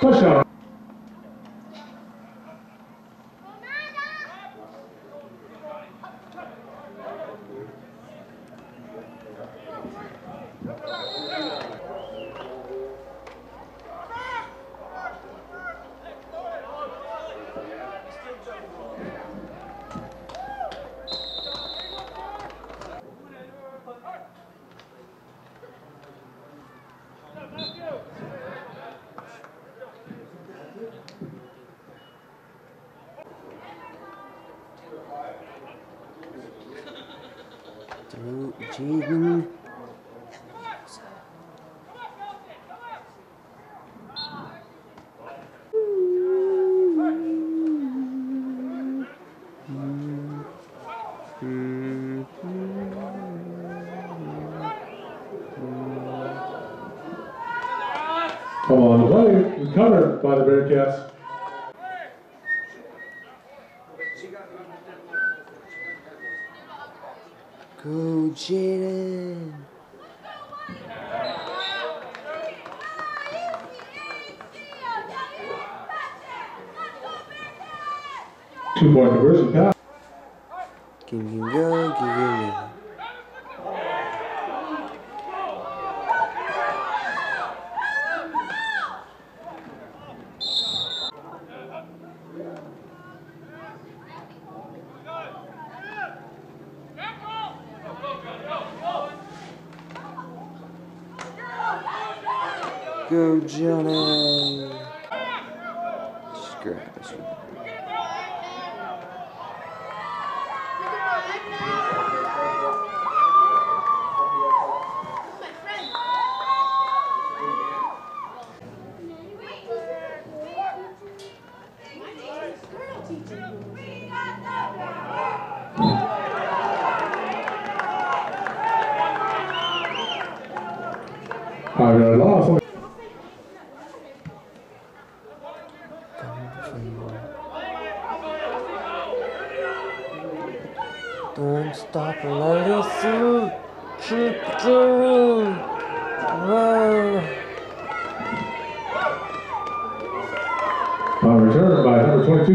不行 Jaden. Come on, the play covered by the Bearcats. Go Jaden. Two point conversion pass. Can you go? Can you go? Johnny. Scratch. I got a loss. Don't stop let it through. Keep going. Whoa. Uh, return by number 22.